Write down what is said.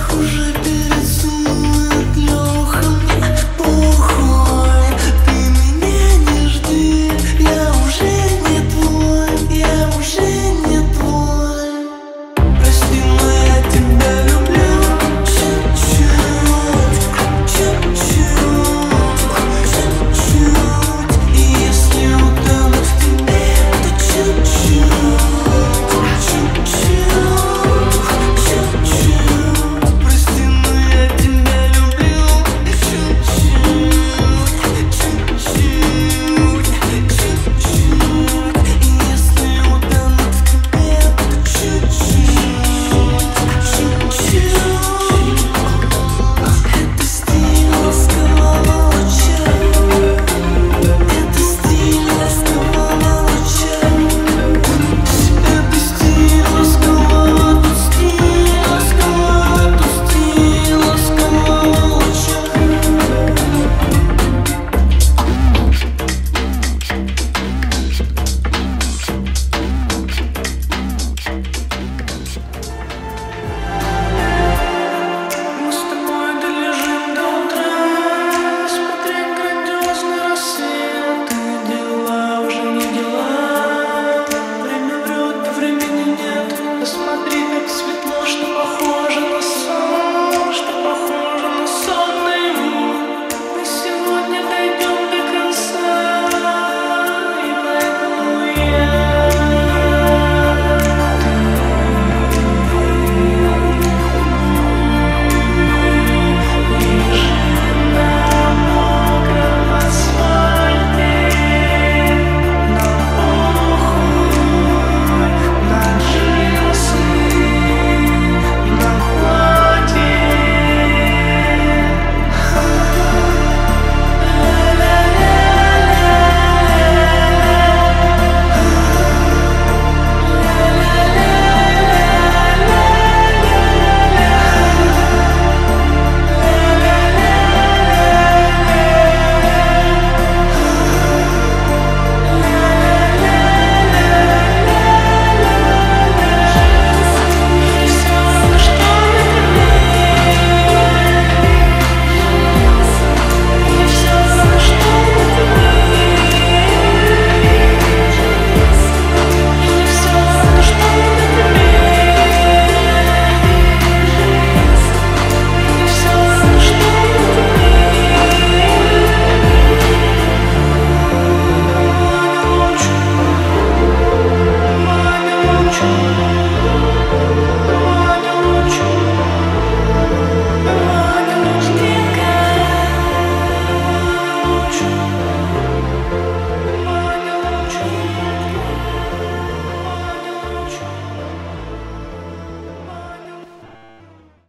хуже